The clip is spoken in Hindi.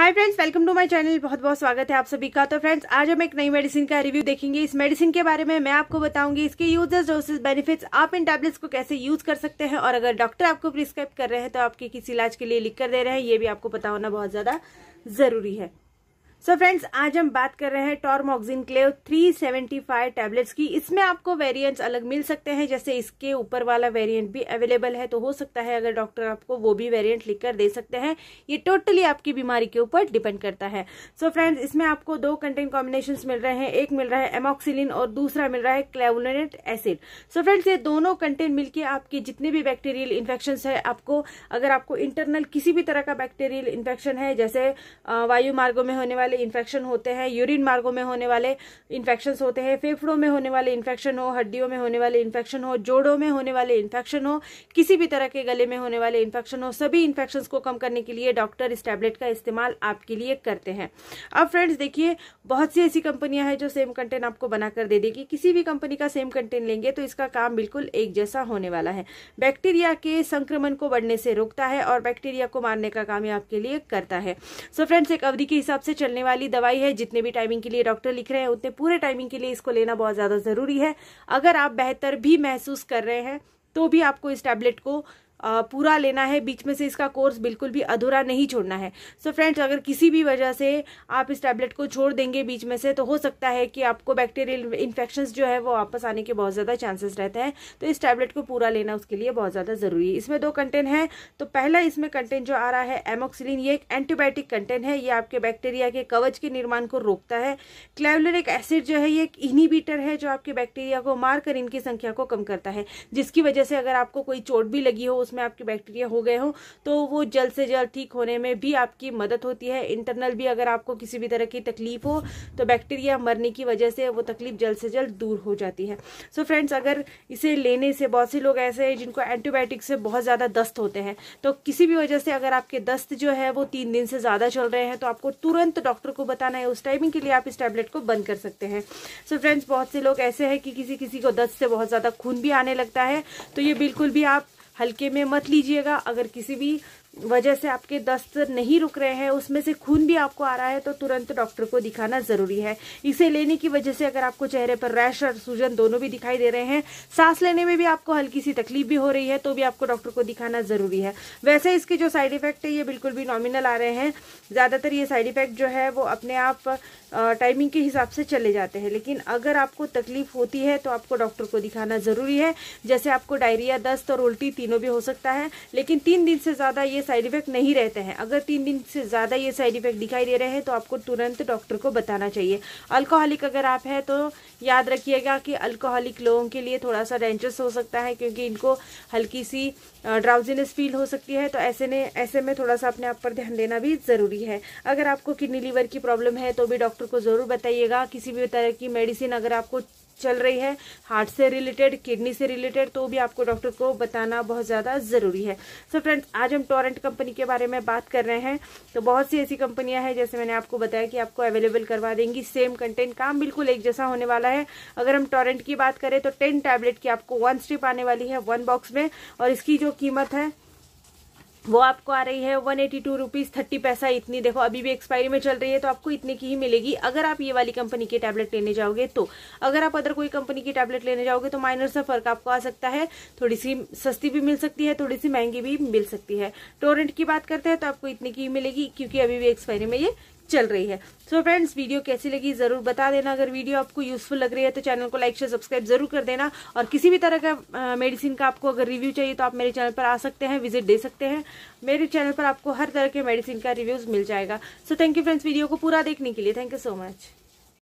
Hi friends welcome to my channel बहुत बहुत स्वागत है आप सभी का। तो फ्रेंड्स आज हम एक नई मेडिसिन का रिव्यू देखेंगे। इस मेडिसिन के बारे में मैं आपको बताऊँगी इसके यूज़र्स डोसेस बेनिफिट्स आप इन टैबलेट्स को कैसे यूज़ कर सकते हैं और अगर डॉक्टर आपको प्रिस्क्राइब कर रहे हैं तो आपके किस इलाज के लिए लिख कर दे रहे हैं, ये भी आपको पता होना बहुत ज़्यादा ज़रूरी है। सो so फ्रेंड्स आज हम बात कर रहे हैं टॉर्मोक्सिन क्लेव 375 टैबलेट्स की। इसमें आपको वेरिएंट्स अलग मिल सकते हैं, जैसे इसके ऊपर वाला वेरिएंट भी अवेलेबल है तो हो सकता है अगर डॉक्टर आपको वो भी वेरिएंट लिखकर दे सकते हैं। ये टोटली आपकी बीमारी के ऊपर डिपेंड करता है। सो so फ्रेंड्स इसमें आपको दो कंटेंट कॉम्बिनेशन मिल रहे हैं। एक मिल रहा है एमोक्सिलिन और दूसरा मिल रहा है क्लेवोनेट एसिड सो फ्रेंड्स ये दोनों कंटेंट मिलकर आपके जितने भी बैक्टीरियल इन्फेक्शन है, आपको, अगर आपको इंटरनल किसी भी तरह का बैक्टीरियल इन्फेक्शन है, जैसे वायु मार्गो में होने वाले वाले इन्फेक्शन होते हैं यूरिन मार्गो में होने वाले इन्फेक्शन होते हैं, फेफड़ों में होने वाले इन्फेक्शन हो, हड्डियों में होने वाले इन्फेक्शन हो, जोड़ों में होने वाले इन्फेक्शन हो, किसी भी तरह के गले में होने वाले इन्फेक्शन हो, सभी इन्फेक्शन को कम करने के लिए डॉक्टर इस टैबलेट का इस्तेमाल आपके लिए करते हैं। अब फ्रेंड्स देखिए, बहुत सी ऐसी कंपनियाँ हैं जो सेम कंटेंट आपको बनाकर दे देगी। किसी भी कंपनी का सेम कंटेंट लेंगे तो इसका काम बिल्कुल एक जैसा होने वाला है। बैक्टीरिया के संक्रमण को बढ़ने से रोकता है और बैक्टीरिया को मारने का काम आपके लिए करता है। सो फ्रेंड्स एक अवधि के हिसाब से चलने वाली दवाई है, जितने भी टाइमिंग के लिए डॉक्टर लिख रहे हैं, उतने पूरे टाइमिंग के लिए इसको लेना बहुत ज़्यादा ज़रूरी है। अगर आप बेहतर भी महसूस कर रहे हैं तो भी आपको इस टैबलेट को पूरा लेना है, बीच में से इसका कोर्स बिल्कुल भी अधूरा नहीं छोड़ना है। सो so फ्रेंड्स अगर किसी भी वजह से आप इस टैबलेट को छोड़ देंगे बीच में से तो हो सकता है कि आपको बैक्टीरियल इन्फेक्शन जो है, वो वापस आने के बहुत ज़्यादा चांसेस रहते हैं। तो इस टैबलेट को पूरा लेना उसके लिए बहुत ज़्यादा ज़रूरी है। इसमें दो कंटेंट है। तो पहला इसमें कंटेंट जो आ रहा है एमोक्सिलिन ये एक एंटीबायोटिक कंटेंट है। ये आपके बैक्टीरिया के कवच के निर्माण को रोकता है। क्लेवलरिक एसिड जो है, ये एक इनिबीटर है, जो आपके बैक्टीरिया को मारकर इनकी संख्या को कम करता है, जिसकी वजह से अगर आपको कोई चोट भी लगी हो उसमें आपके बैक्टीरिया हो गए हो तो वो जल्द से जल्द ठीक होने में भी आपकी मदद होती है। इंटरनल भी अगर आपको किसी भी तरह की तकलीफ़ हो तो बैक्टीरिया मरने की वजह से वो तकलीफ़ जल्द से जल्द दूर हो जाती है। सो so फ्रेंड्स अगर इसे लेने से बहुत से लोग ऐसे हैं जिनको एंटीबायोटिक से बहुत ज़्यादा दस्त होते हैं तो किसी भी वजह से अगर आपके दस्त जो है वो तीन दिन से ज़्यादा चल रहे हैं तो आपको तुरंत डॉक्टर को बताना है। उस टाइमिंग के लिए आप इस टैबलेट को बंद कर सकते हैं। सो फ्रेंड्स बहुत से लोग ऐसे हैं कि किसी किसी को दस्त से बहुत ज़्यादा खून भी आने लगता है तो ये बिल्कुल भी आप हल्के में मत लीजिएगा। अगर किसी भी वजह से आपके दस्त नहीं रुक रहे हैं, उसमें से खून भी आपको आ रहा है तो तुरंत डॉक्टर को दिखाना ज़रूरी है। इसे लेने की वजह से अगर आपको चेहरे पर रैश और सूजन दोनों भी दिखाई दे रहे हैं, सांस लेने में भी आपको हल्की सी तकलीफ़ भी हो रही है तो भी आपको डॉक्टर को दिखाना ज़रूरी है। वैसे इसके जो साइड इफ़ेक्ट है, ये बिल्कुल भी नॉमिनल आ रहे हैं। ज़्यादातर ये साइड इफ़ेक्ट जो है, वो अपने आप टाइमिंग के हिसाब से चले जाते हैं। लेकिन अगर आपको तकलीफ़ होती है तो आपको डॉक्टर को दिखाना ज़रूरी है। जैसे आपको डायरिया, दस्त और उल्टी तीनों भी हो सकता है, लेकिन तीन दिन से ज़्यादा साइड इफ़ेक्ट नहीं रहते हैं। अगर तीन दिन से ज़्यादा ये साइड इफ़ेक्ट दिखाई दे रहे हैं तो आपको तुरंत डॉक्टर को बताना चाहिए। अल्कोहलिक अगर आप हैं तो याद रखिएगा कि अल्कोहलिक लोगों के लिए थोड़ा सा डेंजरस हो सकता है, क्योंकि इनको हल्की सी ड्राउजीनेस फील हो सकती है। तो ऐसे ने, ऐसे में थोड़ा सा अपने आप पर ध्यान देना भी ज़रूरी है। अगर आपको किडनी लीवर की प्रॉब्लम है तो भी डॉक्टर को ज़रूर बताइएगा। किसी भी तरह की मेडिसिन अगर आपको चल रही है। हार्ट से रिलेटेड, किडनी से रिलेटेड तो भी आपको डॉक्टर को बताना बहुत ज़्यादा ज़रूरी है। सो so फ्रेंड्स आज हम टोरेंट कंपनी के बारे में बात कर रहे हैं। तो बहुत सी ऐसी कंपनियाँ हैं, जैसे मैंने आपको बताया कि आपको अवेलेबल करवा देंगी। सेम कंटेंट काम बिल्कुल एक जैसा होने वाला है। अगर हम टोरेंट की बात करें तो टेन टैबलेट की आपको वन स्ट्रिप आने वाली है वन बॉक्स में। और इसकी जो कीमत है वो आपको आ रही है one eighty two rupees thirty पैसा इतनी। देखो, अभी भी एक्सपायरी में चल रही है तो आपको इतने की ही मिलेगी। अगर आप ये वाली कंपनी के टैबलेट लेने जाओगे तो अगर आप अदर कोई कंपनी की टैबलेट लेने जाओगे तो माइनर सा फ़र्क आपको आ सकता है। थोड़ी सी सस्ती भी मिल सकती है थोड़ी सी महँगी भी मिल सकती है। टोरेंट की बात करते हैं तो आपको इतने की ही मिलेगी, क्योंकि अभी भी एक्सपायरी में ये चल रही है। सो so फ्रेंड्स वीडियो कैसी लगी ज़रूर बता देना। अगर वीडियो आपको यूजफुल लग रही है तो चैनल को लाइक शेयर सब्सक्राइब ज़रूर कर देना। और किसी भी तरह का मेडिसिन का आपको अगर रिव्यू चाहिए तो आप मेरे चैनल पर आ सकते हैं विज़िट दे सकते हैं। मेरे चैनल पर आपको हर तरह के मेडिसिन का रिव्यूज़ मिल जाएगा। So thank you friends video को पूरा देखने के लिए थैंक यू सो मच